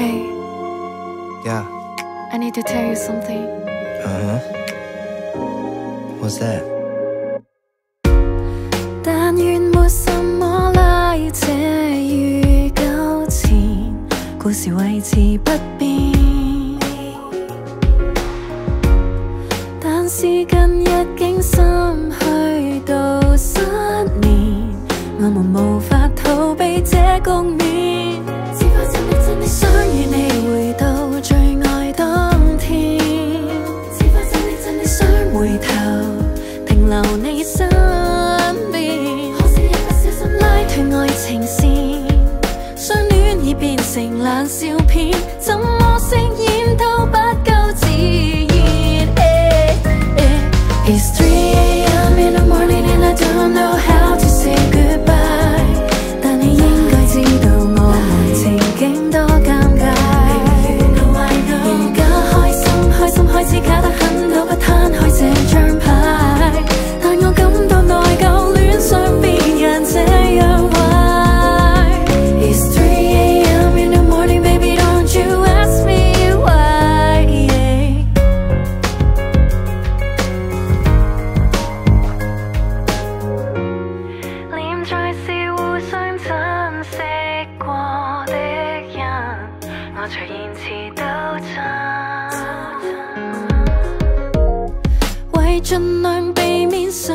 Hey. Yeah. I need to tell you something. Uh huh. What's that? 但願沒什麼拉扯與糾纏，故事維持不變。但是近日竟深刻。我随言辞都真，为尽量避免失。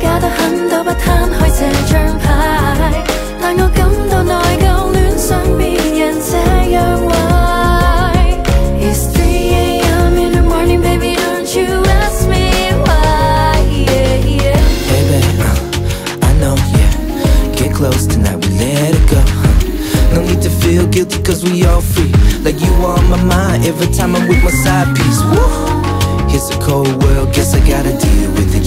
假得很都不摊开这张牌让我感到内疚恋上别人这样坏 it's 3 am in the morning baby don't you ask me why baby i know yeah get close tonight we let it go no need to feel guilty 'cause we all free like you on my mind every time i'm with my side piece ooh it's a cold world guess i gotta deal with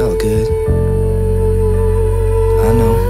all good. I know.